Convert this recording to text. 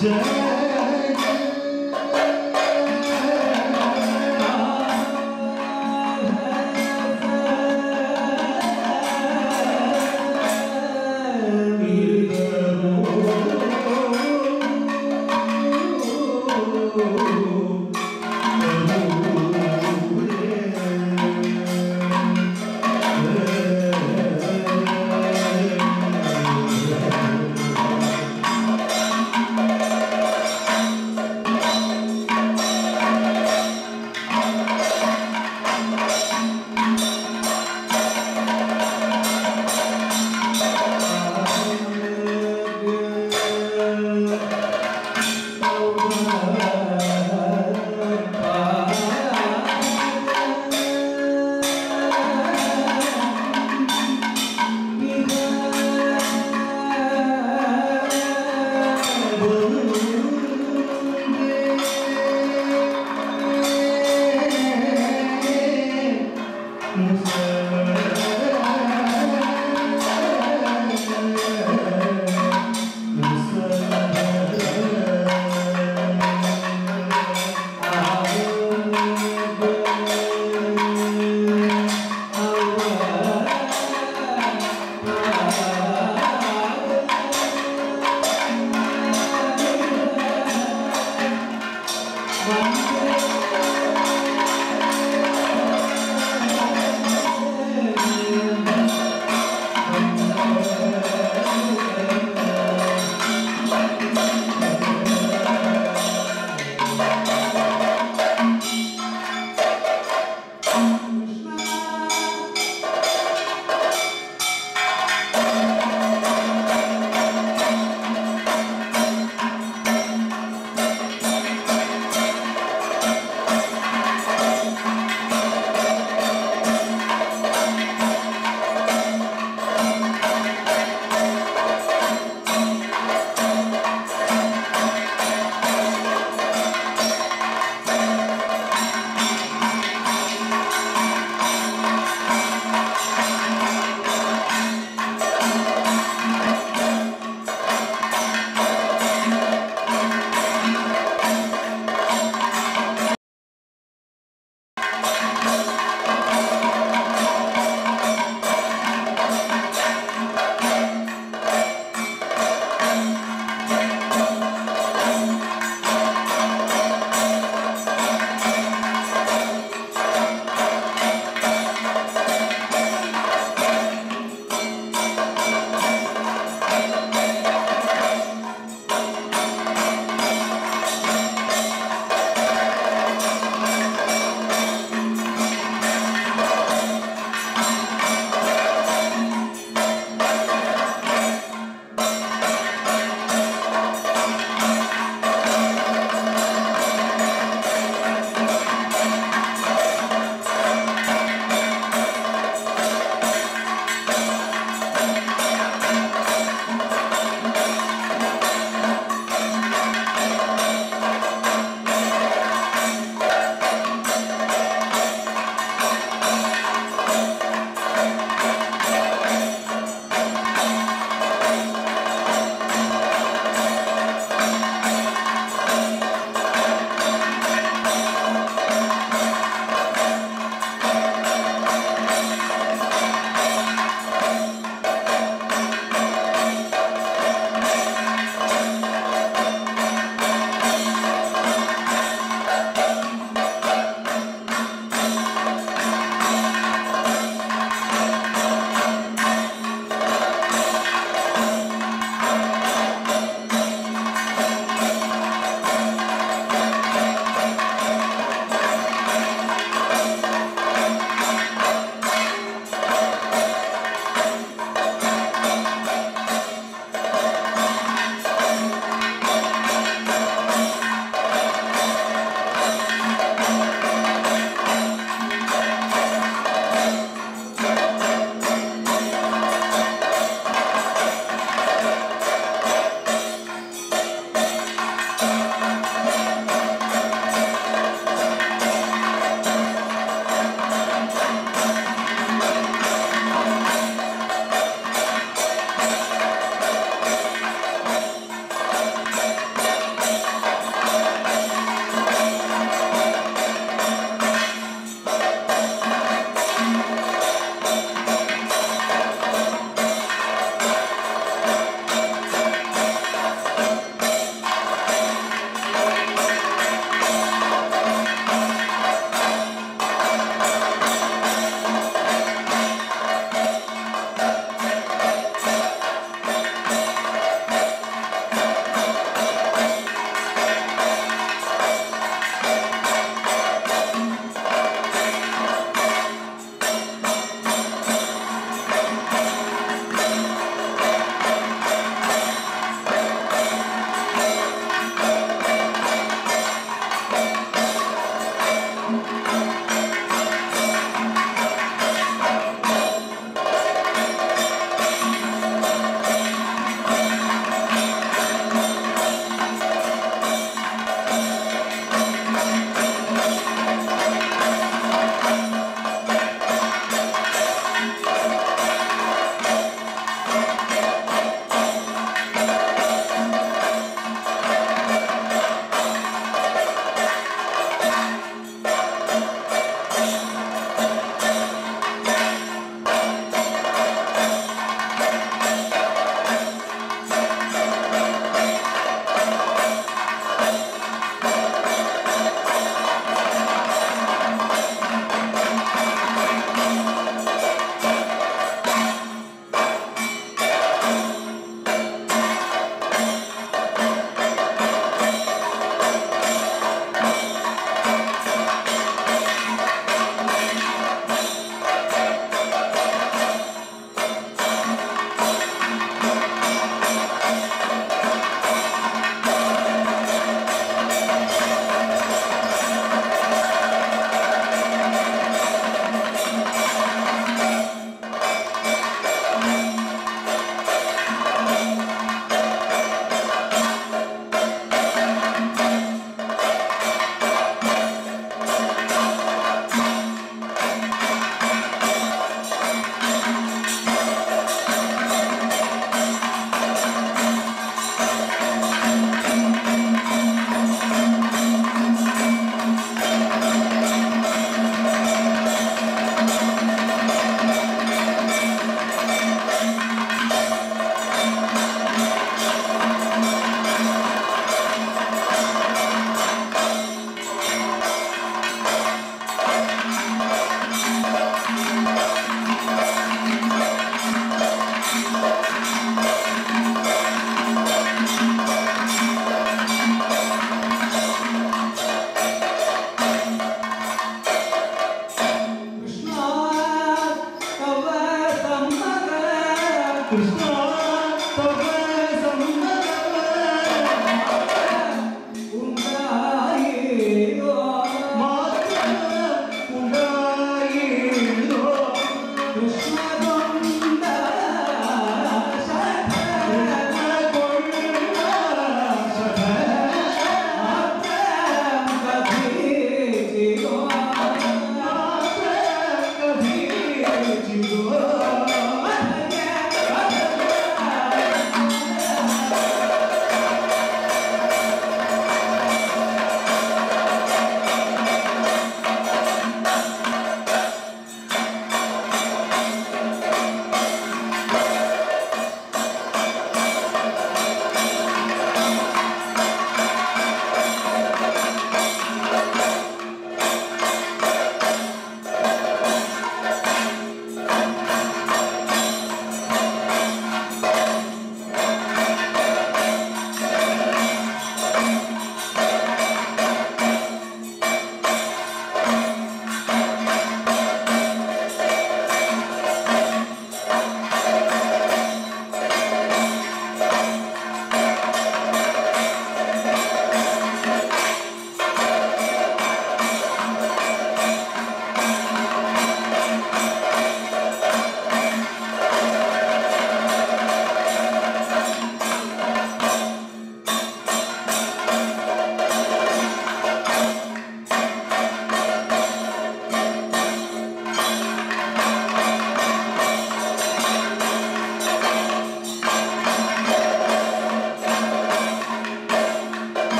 Yeah.